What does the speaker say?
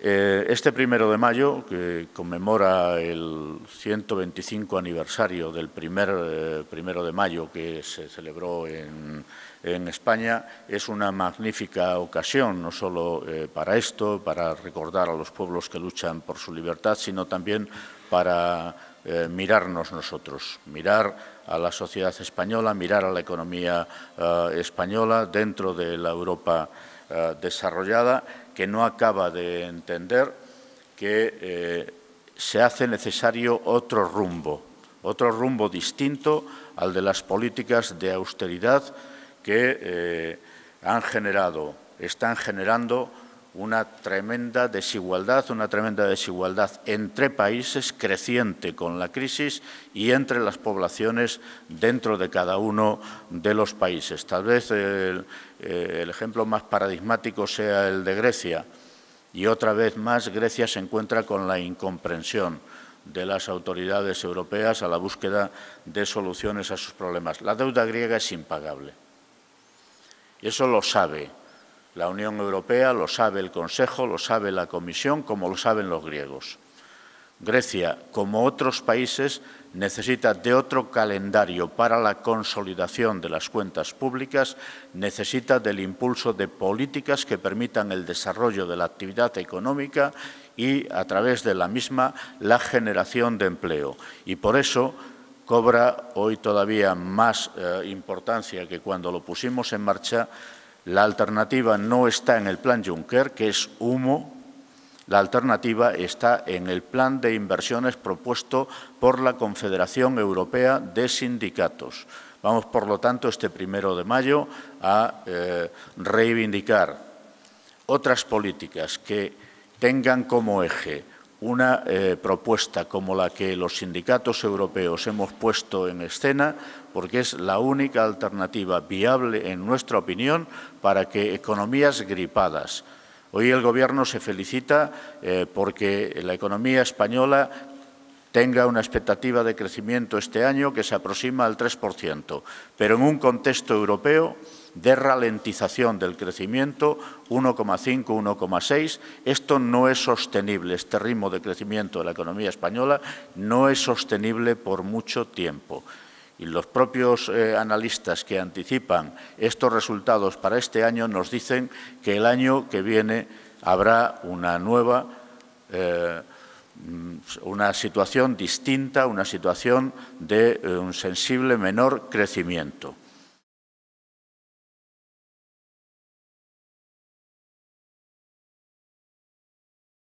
Eh, este primero de mayo, que conmemora el 125 aniversario del primer eh, primero de mayo que se celebró en, España, es una magnífica ocasión, no solo eh, para esto, para recordar a los pueblos que luchan por su libertad, sino también para mirarnos nosotros, mirar a la sociedad española, mirar a la economía española dentro de la Europa desarrollada que no acaba de entender que eh, se hace necesario otro rumbo, otro rumbo distinto al de las políticas de austeridad que eh, han generado, están generando una tremenda desigualdad, una tremenda desigualdad entre países creciente con la crisis y entre las poblaciones dentro de cada uno de los países. Tal vez el, eh, el ejemplo más paradigmático sea el de Grecia. Y otra vez más Grecia se encuentra con la incomprensión de las autoridades europeas a la búsqueda de soluciones a sus problemas. La deuda griega es impagable. Eso lo sabe la Unión Europea, lo sabe el Consejo, lo sabe la Comisión, como lo saben los griegos. Grecia, como otros países, necesita de otro calendario para la consolidación de las cuentas públicas, necesita del impulso de políticas que permitan el desarrollo de la actividad económica y, a través de la misma, la generación de empleo. Y por eso cobra hoy todavía más eh, importancia que cuando lo pusimos en marcha. La alternativa no está en el plan Juncker, que es humo, la alternativa está en el plan de inversiones propuesto por la Confederación Europea de Sindicatos. Vamos, por lo tanto, este primero de mayo a eh, reivindicar otras políticas que tengan como eje una eh, propuesta como la que los sindicatos europeos hemos puesto en escena, porque es la única alternativa viable, en nuestra opinión, para que economías gripadas, Hoy el Gobierno se felicita eh, porque la economía española tenga una expectativa de crecimiento este año que se aproxima al 3%, pero en un contexto europeo de ralentización del crecimiento, 1,5, 1,6. Esto no es sostenible, este ritmo de crecimiento de la economía española no es sostenible por mucho tiempo. Y los propios eh, analistas que anticipan estos resultados para este año nos dicen que el año que viene habrá una nueva, eh, una situación distinta, una situación de eh, un sensible menor crecimiento.